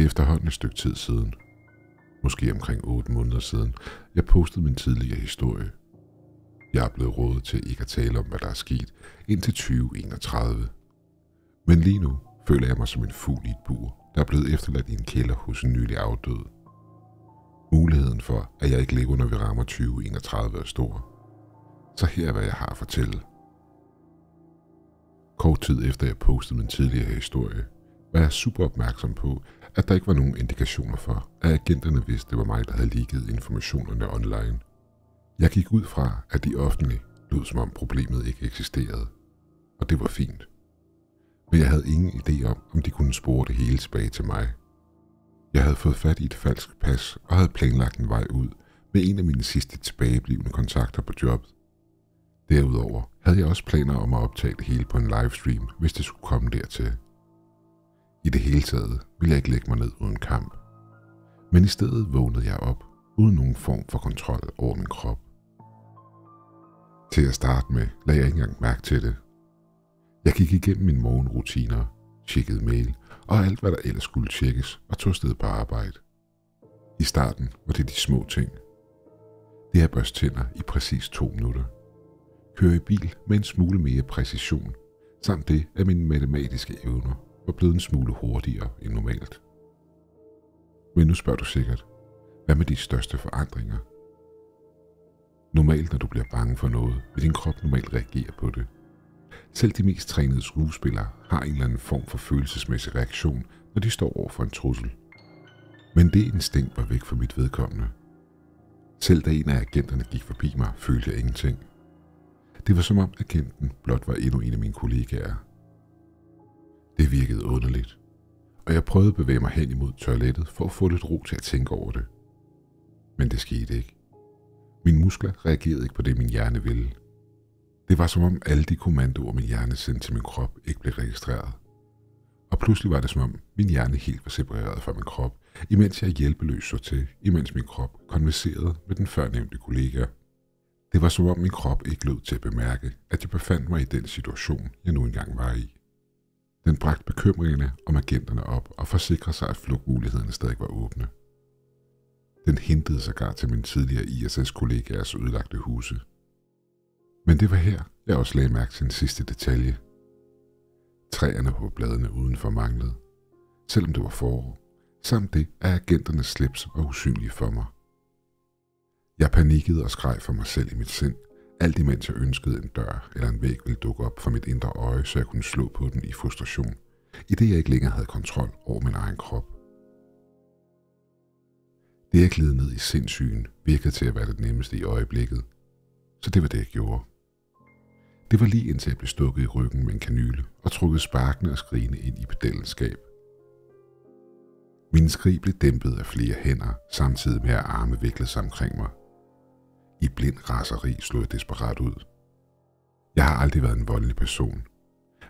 Det er efterhånden et stykke tid siden. Måske omkring 8 måneder siden. Jeg postede min tidligere historie. Jeg er blevet rådet til ikke at tale om, hvad der er sket, indtil 2031. Men lige nu føler jeg mig som en fugl i et bur, der er blevet efterladt i en kælder hos en nylig afdød. Muligheden for, at jeg ikke lever, når vi rammer 2031 er stor. Så her er, hvad jeg har at fortælle. Kort tid efter jeg postede min tidligere historie, var jeg super opmærksom på, at der ikke var nogen indikationer for, at agenterne vidste, det var mig, der havde ligget informationerne online. Jeg gik ud fra, at de offentlige lød som om problemet ikke eksisterede, og det var fint. Men jeg havde ingen idé om, om de kunne spore det hele tilbage til mig. Jeg havde fået fat i et falsk pas og havde planlagt en vej ud med en af mine sidste tilbageblivende kontakter på jobbet. Derudover havde jeg også planer om at optage det hele på en livestream, hvis det skulle komme dertil. I det hele taget ville jeg ikke lægge mig ned uden kamp. Men i stedet vågnede jeg op, uden nogen form for kontrol over min krop. Til at starte med lagde jeg ikke engang mærke til det. Jeg gik igennem mine morgenrutiner, tjekkede mail og alt hvad der ellers skulle tjekkes og tog sted på arbejde. I starten var det de små ting. Det er børst tænder i præcis to minutter. Køre i bil med en smule mere præcision, samt det, at mine matematiske evner var blevet en smule hurtigere end normalt. Men nu spørger du sikkert, hvad med de største forandringer? Normalt, når du bliver bange for noget, vil din krop normalt reagere på det. Selv de mest trænede skuespillere har en eller anden form for følelsesmæssig reaktion, når de står over for en trussel. Men det instinkt var væk fra mit vedkommende. Selv da en af agenterne gik forbi mig, følte jeg ingenting. Det var som om agenten blot var endnu en af mine kollegaer. Det virkede underligt, og jeg prøvede at bevæge mig hen imod toilettet for at få lidt ro til at tænke over det. Men det skete ikke. Mine muskler reagerede ikke på det, min hjerne ville. Det var som om alle de kommandoer, min hjerne sendte til min krop, ikke blev registreret. Og pludselig var det som om min hjerne helt var separeret fra min krop, imens jeg hjælpeløs så til, imens min krop konverserede med den førnævnte kollega. Det var som om min krop ikke lød til at bemærke, at jeg befandt mig i den situation, jeg nu engang var i. Den bragte bekymringerne om agenterne op og forsikrede sig, at flugtmulighederne stadig var åbne. Den hentede sig gar til min tidligere ISS-kollegaers udlagte huse. Men det var her, jeg også lagde mærke til en sidste detalje. Træerne på bladene udenfor manglede, selvom det var forår, samt det, at agenternes slips var usynlige for mig. Jeg panikkede og skreg for mig selv i mit sind, alt imens jeg ønskede en dør eller en væg ville dukke op for mit indre øje, så jeg kunne slå på den i frustration, i det jeg ikke længere havde kontrol over min egen krop. Det at gled ned i sindssygen virkede til at være det nemmeste i øjeblikket, så det var det jeg gjorde. Det var lige indtil jeg blev stukket i ryggen med en kanyle og trukket sparkende og skrigende ind i pedellens skab. Mine skrig blev dæmpet af flere hænder, samtidig med at arme viklede sig omkring mig. I blind raseri slog jeg desperat ud. Jeg har aldrig været en voldelig person,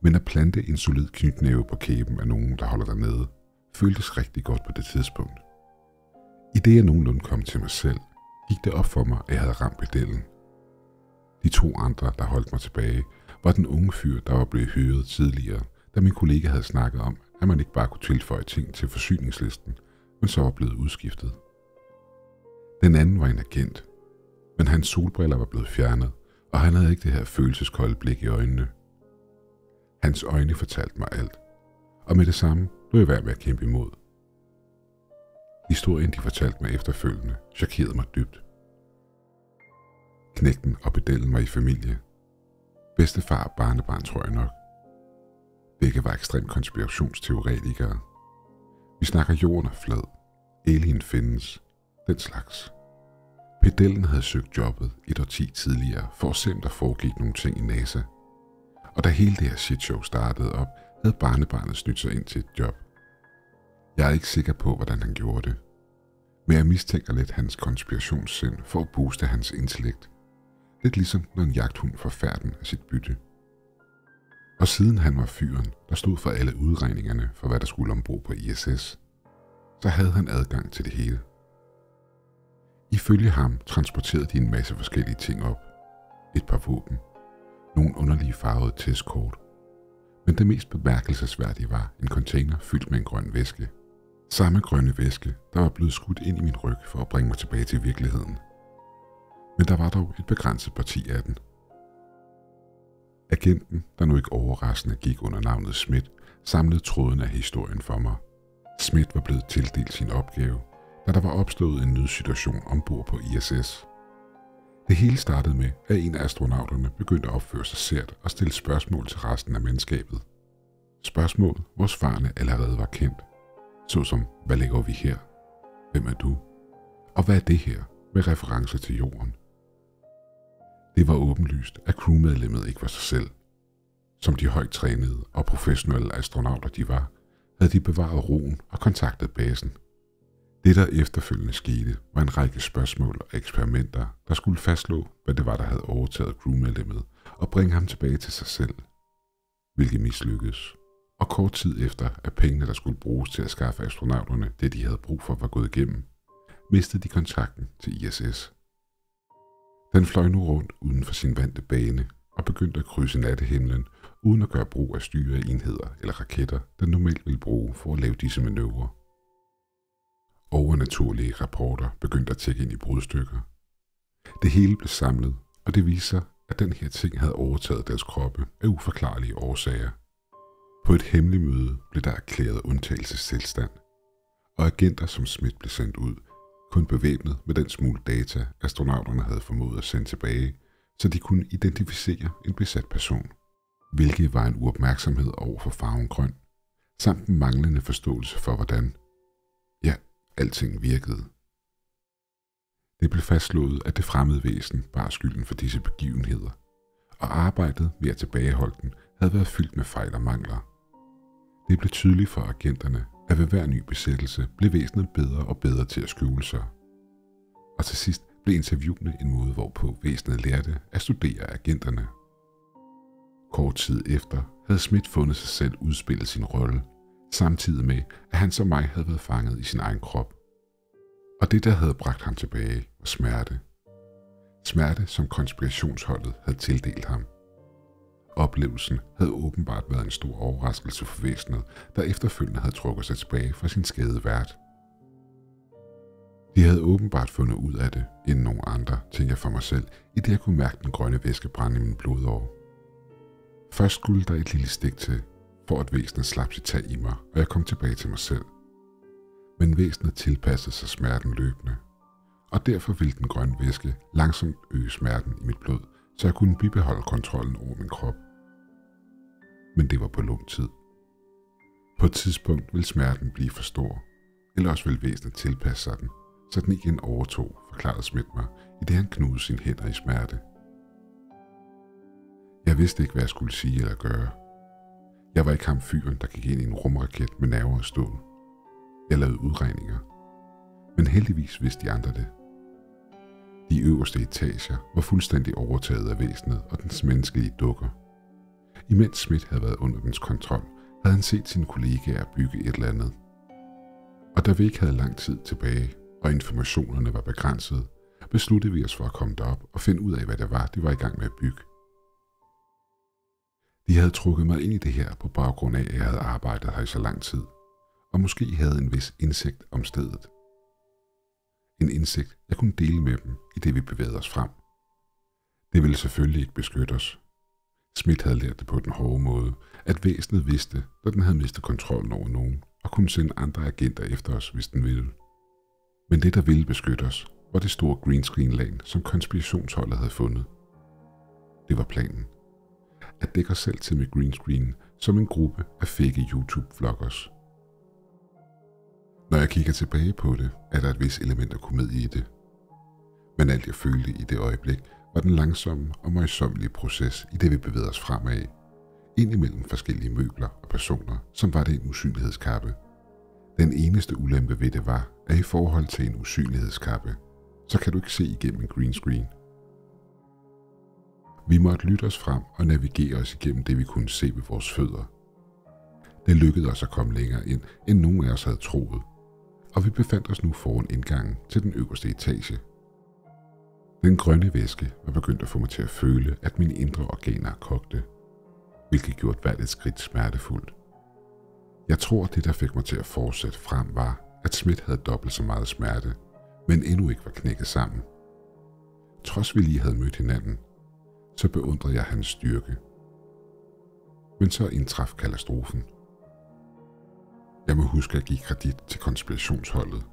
men at plante en solid knytnæve på kæben af nogen, der holder dig nede, føltes rigtig godt på det tidspunkt. I det jeg nogenlunde kom til mig selv, gik det op for mig, at jeg havde ramt pedellen. De to andre, der holdt mig tilbage, var den unge fyr, der var blevet hyret tidligere, da min kollega havde snakket om, at man ikke bare kunne tilføje ting til forsyningslisten, men så var blevet udskiftet. Den anden var en agent, men hans solbriller var blevet fjernet, og han havde ikke det her følelseskolde blik i øjnene. Hans øjne fortalte mig alt, og med det samme blev jeg værd med at kæmpe imod. Historien, de fortalte mig efterfølgende, chokerede mig dybt. Knægten og bedellen var i familie. Bedstefar og barnebarn tror jeg nok. Begge var ekstremt konspirationsteoretikere. Vi snakker jorden er flad. Alien findes. Den slags. Pedellen havde søgt jobbet et år ti tidligere for at se, om der foregik nogle ting i NASA. Og da hele det her shitshow startede op, havde barnebarnet snydt sig ind til et job. Jeg er ikke sikker på, hvordan han gjorde det. Men jeg mistænker lidt hans konspirationssind for at booste hans intellekt. Lidt ligesom når en jagthund får færden af sit bytte. Og siden han var fyren, der stod for alle udregningerne for, hvad der skulle ombord på ISS, så havde han adgang til det hele. Ifølge ham transporterede de en masse forskellige ting op. Et par våben, nogle underlige farvede testkort, men det mest bemærkelsesværdige var en container fyldt med en grøn væske, Samme grønne væske, der var blevet skudt ind i min ryg for at bringe mig tilbage til virkeligheden. Men der var dog et begrænset parti af den. Agenten, der nu ikke overraskende gik under navnet Schmidt, samlede tråden af historien for mig. Schmidt var blevet tildelt sin opgave, da der var opstået en nødsituation ombord på ISS. Det hele startede med, at en af astronauterne begyndte at opføre sig sært og stille spørgsmål til resten af mandskabet. Spørgsmål, hvor svarene allerede var kendt. Såsom, hvad ligger vi her? Hvem er du? Og hvad er det her med reference til jorden? Det var åbenlyst, at crewmedlemmet ikke var sig selv. Som de højt trænede og professionelle astronauter de var, havde de bevaret roen og kontaktet basen. Det, der efterfølgende skete, var en række spørgsmål og eksperimenter, der skulle fastslå, hvad det var, der havde overtaget crewmedlemmet, og bringe ham tilbage til sig selv. Hvilket mislykkedes. Og kort tid efter, at pengene, der skulle bruges til at skaffe astronauterne det, de havde brug for, var gået igennem, mistede de kontakten til ISS. Den fløj nu rundt uden for sin vante bane og begyndte at krydse nattehimlen uden at gøre brug af styreenheder eller raketter, den normalt ville bruge for at lave disse manøvrer. Overnaturlige rapporter begyndte at tække ind i brudstykker. Det hele blev samlet, og det viser, at den her ting havde overtaget deres kroppe af uforklarlige årsager. På et hemmeligt møde blev der erklæret undtagelsestilstand, og agenter som Smith blev sendt ud, kun bevæbnet med den smule data, astronauterne havde formået at sende tilbage, så de kunne identificere en besat person hvilket var en uopmærksomhed over for farven grøn, samt en manglende forståelse for, hvordan, alting virkede. Det blev fastslået, at det fremmede væsen var skylden for disse begivenheder, og arbejdet med at tilbageholde den havde været fyldt med fejl og mangler. Det blev tydeligt for agenterne, at ved hver ny besættelse blev væsenet bedre og bedre til at skjule sig. Og til sidst blev interviewene en måde, hvorpå væsenet lærte at studere agenterne Kort tid efter havde Schmidt fundet sig selv udspille sin rolle, samtidig med, at han som mig havde været fanget i sin egen krop. Og det, der havde bragt ham tilbage, var smerte. Smerte, som konspirationsholdet havde tildelt ham. Oplevelsen havde åbenbart været en stor overraskelse for væsenet, der efterfølgende havde trukket sig tilbage fra sin skadede vært. De havde åbenbart fundet ud af det, inden nogen andre, tænker jeg for mig selv, i det jeg kunne mærke den grønne væske brænde i min blodår. Først skulle der et lille stik til, for at væsenet slap sit tag i mig, og jeg kom tilbage til mig selv. Men væsenet tilpassede sig smerten løbende, og derfor ville den grønne væske langsomt øge smerten i mit blod, så jeg kunne bibeholde kontrollen over min krop. Men det var på lang tid. På et tidspunkt ville smerten blive for stor, eller også ville væsenet tilpasse sig den, så den igen overtog, forklarede Smidt mig, i det han knudede sine hænder i smerte. Jeg vidste ikke, hvad jeg skulle sige eller gøre. Jeg var ikke ham fyren, der gik ind i en rumraket med nerver og stål. Jeg lavede udregninger. Men heldigvis vidste de andre det. De øverste etager var fuldstændig overtaget af væsenet og dens menneskelige dukker. Imens Schmidt havde været under dens kontrol, havde han set sine kollegaer bygge et eller andet. Og da vi ikke havde lang tid tilbage, og informationerne var begrænsede, besluttede vi os for at komme derop og finde ud af, hvad det var, de var i gang med at bygge. De havde trukket mig ind i det her på baggrund af, at jeg havde arbejdet her i så lang tid, og måske havde en vis indsigt om stedet. En indsigt, jeg kunne dele med dem, i det vi bevægede os frem. Det ville selvfølgelig ikke beskytte os. Smith havde lært det på den hårde måde, at væsenet vidste, når den havde mistet kontrollen over nogen, og kunne sende andre agenter efter os, hvis den ville. Men det, der ville beskytte os, var det store greenscreen lag som konspirationsholdet havde fundet. Det var planen at dække os selv til med green screen som en gruppe af fake YouTube-vloggers. Når jeg kigger tilbage på det, er der et vis element af komedie i det. Men alt jeg følte i det øjeblik, var den langsomme og møjsommelige proces i det, vi bevæger os fremad, ind imellem forskellige møbler og personer, som var det en usynlighedskappe. Den eneste ulempe ved det var, at i forhold til en usynlighedskappe, så kan du ikke se igennem en green screen – vi måtte lytte os frem og navigere os igennem det, vi kunne se ved vores fødder. Det lykkedes os at komme længere ind, end nogen af os havde troet, og vi befandt os nu foran indgangen til den øverste etage. Den grønne væske var begyndt at få mig til at føle, at mine indre organer kogte, hvilket gjorde hvert et skridt smertefuldt. Jeg tror, det der fik mig til at fortsætte frem var, at Schmidt havde dobbelt så meget smerte, men endnu ikke var knækket sammen. Trods vi lige havde mødt hinanden, så beundrede jeg hans styrke. Men så indtraf katastrofen. Jeg må huske at give kredit til konspirationsholdet.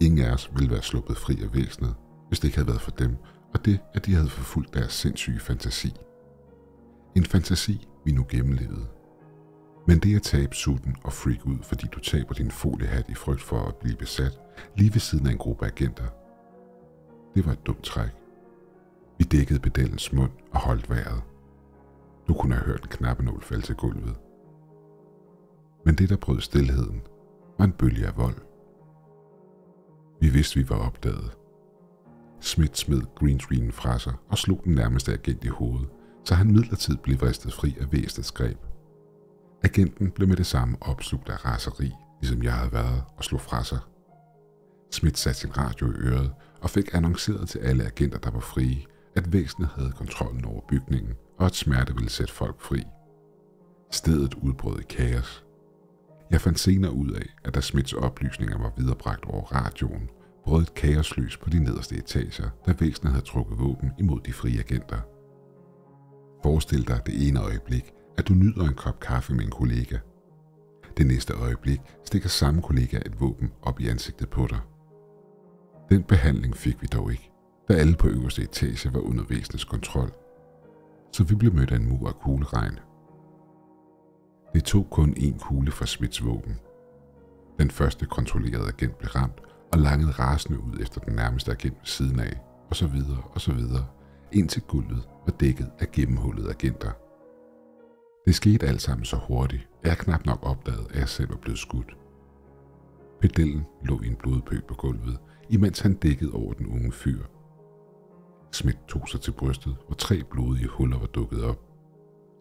Ingen af os ville være sluppet fri af væsenet, hvis det ikke havde været for dem, og det, at de havde forfulgt deres sindssyge fantasi. En fantasi, vi nu gennemlevede. Men det at tabe sutten og freak ud, fordi du taber din foliehat i frygt for at blive besat, lige ved siden af en gruppe agenter, det var et dumt træk. Vi dækkede pedellens mund og holdt vejret. Du kunne have hørt en knappenål falde til gulvet. Men det, der brød stillheden, var en bølge af vold. Vi vidste, vi var opdaget. Smith smed greenscreenen fra sig og slog den nærmeste agent i hovedet, så han midlertidigt blev vristet fri af væsenets greb. Agenten blev med det samme opslugt af raseri, ligesom jeg havde været, og slog fra sig. Smith satte sin radio i øret og fik annonceret til alle agenter, der var frie, at væsenet havde kontrollen over bygningen, og at smerte ville sætte folk fri. Stedet udbrød i kaos. Jeg fandt senere ud af, at da Smits oplysninger var viderebragt over radioen, brød et kaoslys på de nederste etager, da væsenet havde trukket våben imod de frie agenter. Forestil dig det ene øjeblik, at du nyder en kop kaffe med en kollega. Det næste øjeblik stikker samme kollega et våben op i ansigtet på dig. Den behandling fik vi dog ikke, da alle på øverste etage var under væsenets kontrol. Så vi blev mødt af en mur af kugleregn. Det tog kun én kugle fra Smits våben. Den første kontrollerede agent blev ramt og langede rasende ud efter den nærmeste agent ved siden af, og så videre og så videre, indtil gulvet var dækket af gennemhullede agenter. Det skete alt sammen så hurtigt, at jeg knap nok opdagede, at jeg selv var blevet skudt. Pedellen lå i en blodpøl på gulvet, imens han dækkede over den unge fyr. Smith tog sig til brystet, hvor tre blodige huller var dukket op.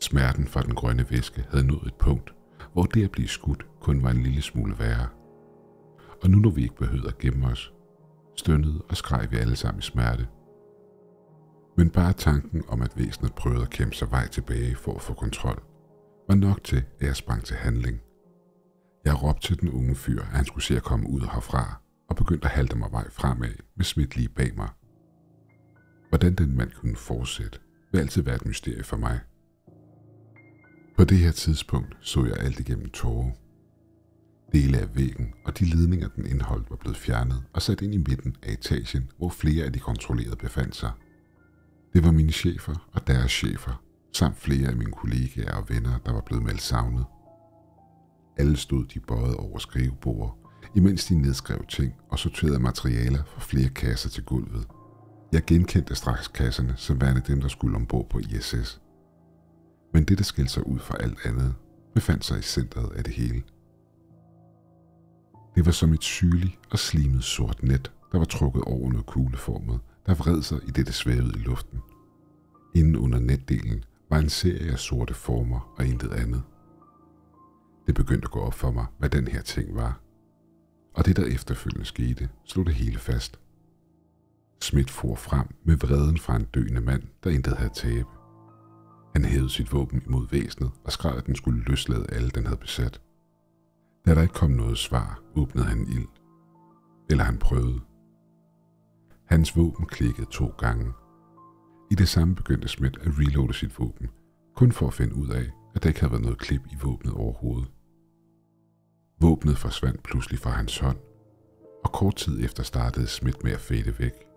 Smerten fra den grønne væske havde nået et punkt, hvor det at blive skudt kun var en lille smule værre. Og nu når vi ikke behøvede at gemme os, stønnede og skreg vi alle sammen i smerte. Men bare tanken om, at væsenet prøvede at kæmpe sig vej tilbage for at få kontrol, var nok til, at jeg sprang til handling. Jeg råbte til den unge fyr, at han skulle se at komme ud herfra, og begyndte at halte mig vej fremad med smidt lige bag mig. Hvordan den mand kunne fortsætte, vil altid være et mysterie for mig. På det her tidspunkt så jeg alt igennem tårer. Dele af væggen og de ledninger, den indholdt, var blevet fjernet og sat ind i midten af etagen, hvor flere af de kontrollerede befandt sig. Det var mine chefer og deres chefer, samt flere af mine kollegaer og venner, der var blevet meldt savnet. Alle stod de bøjet over skrivebordet, imens de nedskrev ting og sorterede materialer fra flere kasser til gulvet. Jeg genkendte straks kasserne som værende dem, der skulle ombord på ISS. Men det, der skilte sig ud fra alt andet, befandt sig i centret af det hele. Det var som et sygeligt og slimet sort net, der var trukket over noget kugleformet, der vred sig i det, der svævede i luften. Inden under netdelen var en serie af sorte former og intet andet. Det begyndte at gå op for mig, hvad den her ting var. Og det, der efterfølgende skete, slog det hele fast. Smith for frem med vreden fra en døende mand, der intet havde tabe. Han hævede sit våben imod væsenet og skreg, at den skulle løslade alle, den havde besat. Da der ikke kom noget svar, åbnede han ild. Eller han prøvede. Hans våben klikkede to gange. I det samme begyndte Smith at reloade sit våben, kun for at finde ud af, at der ikke havde været noget klip i våbnet overhovedet. Våbnet forsvandt pludselig fra hans hånd, og kort tid efter startede Smith med at fade væk.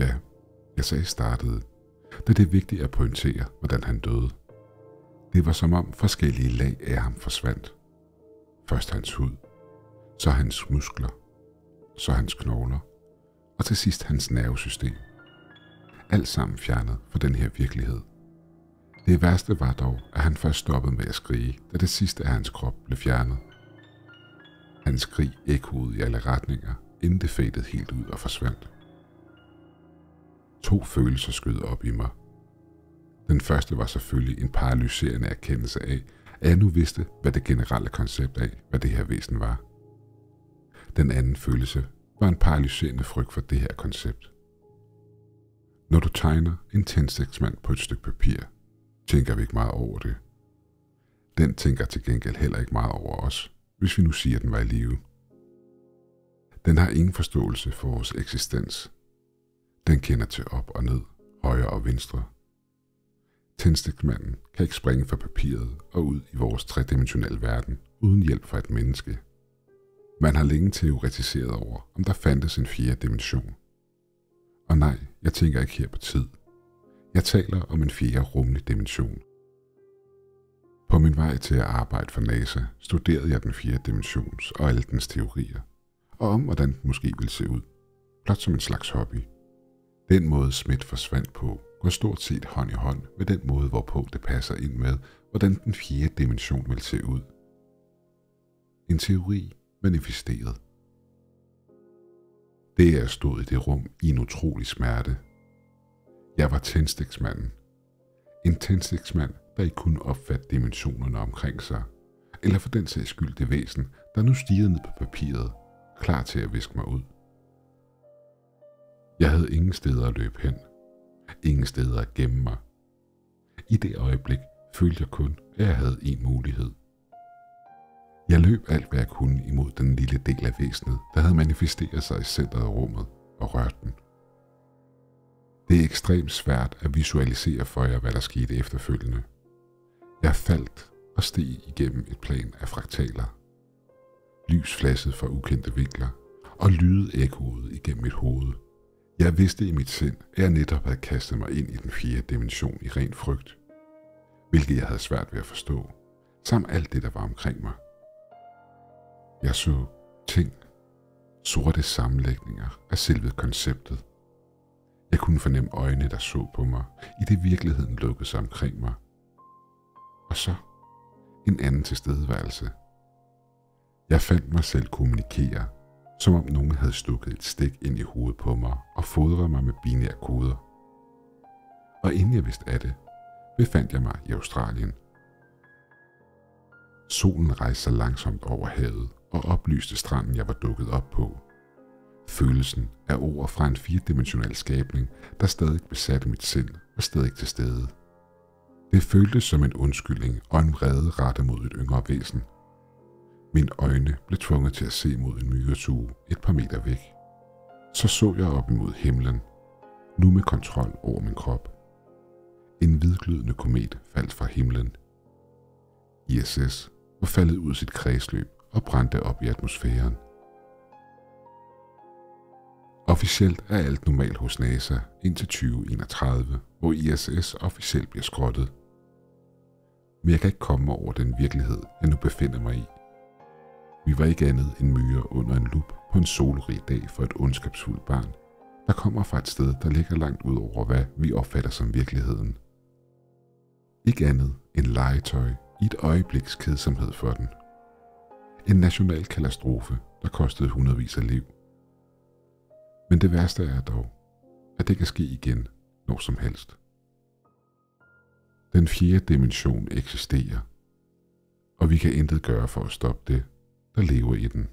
Ja, jeg sagde startede, da det er vigtigt at pointere, hvordan han døde. Det var som om forskellige lag af ham forsvandt. Først hans hud, så hans muskler, så hans knogler, og til sidst hans nervesystem. Alt sammen fjernet fra den her virkelighed. Det værste var dog, at han først stoppede med at skrige, da det sidste af hans krop blev fjernet. Hans skrig ekkoede i alle retninger, inden det fadede helt ud og forsvandt. To følelser skød op i mig. Den første var selvfølgelig en paralyserende erkendelse af, at jeg nu vidste, hvad det generelle koncept af, hvad det her væsen var. Den anden følelse var en paralyserende frygt for det her koncept. Når du tegner en tændstiksmand på et stykke papir, tænker vi ikke meget over det. Den tænker til gengæld heller ikke meget over os, hvis vi nu siger, at den var i live. Den har ingen forståelse for vores eksistens. Den kender til op og ned, højre og venstre. Tændstikmanden kan ikke springe fra papiret og ud i vores tredimensionelle verden uden hjælp fra et menneske. Man har længe teoretiseret over, om der fandtes en fjerde dimension. Og nej, jeg tænker ikke her på tid. Jeg taler om en fjerde rummelig dimension. På min vej til at arbejde for NASA studerede jeg den fjerde dimensions og alle dens teorier, og om hvordan den måske ville se ud, blot som en slags hobby. Den måde Smith forsvandt på, går stort set hånd i hånd med den måde, hvorpå det passer ind med, hvordan den fjerde dimension vil se ud. En teori manifesteret. Det er stod i det rum i en utrolig smerte. Jeg var tændstiksmanden. En tændstiksmand, der ikke kunne opfatte dimensionerne omkring sig, eller for den sags skyld det væsen, der nu stirrede ned på papiret, klar til at viske mig ud. Jeg havde ingen steder at løbe hen. Ingen steder at gemme mig. I det øjeblik følte jeg kun, at jeg havde en mulighed. Jeg løb alt, hvad jeg kunne imod den lille del af væsenet, der havde manifesteret sig i centret af rummet og rørt den. Det er ekstremt svært at visualisere for jer, hvad der skete efterfølgende. Jeg faldt og steg igennem et plan af fraktaler. Lys flassede fra ukendte vinkler, og lyde ekkoede igennem mit hoved. Jeg vidste i mit sind, at jeg netop havde kastet mig ind i den fjerde dimension i ren frygt, hvilket jeg havde svært ved at forstå, samt alt det, der var omkring mig. Jeg så ting, sorte sammenlægninger af selve konceptet. Jeg kunne fornemme øjne, der så på mig, i det virkeligheden lukkede sig omkring mig. Og så en anden tilstedeværelse. Jeg fandt mig selv kommunikere, som om nogen havde stukket et stik ind i hovedet på mig og fodret mig med binære koder. Og inden jeg vidste af det, befandt jeg mig i Australien. Solen rejste sig langsomt over havet, og oplyste stranden, jeg var dukket op på. Følelsen af ord fra en firedimensionel skabning, der stadig besatte mit sind, var stadig til stede. Det føltes som en undskyldning og en vrede rettet mod et yngre væsen. Mine øjne blev tvunget til at se mod en myretue et par meter væk. Så så jeg op imod himlen, nu med kontrol over min krop. En hvidglødende komet faldt fra himlen. ISS var faldet ud af sit kredsløb og brændte op i atmosfæren. Officielt er alt normalt hos NASA indtil 2031, hvor ISS officielt bliver skrottet. Men jeg kan ikke komme over den virkelighed, jeg nu befinder mig i. Vi var ikke andet end myrer under en lup på en solrig dag for et ondskabsfuldt barn, der kommer fra et sted, der ligger langt ud over, hvad vi opfatter som virkeligheden. Ikke andet end legetøj i et øjebliks kedsomhed for den. En national katastrofe, der kostede hundredvis af liv. Men det værste er dog, at det kan ske igen når som helst. Den fjerde dimension eksisterer, og vi kan intet gøre for at stoppe det, der lever i den.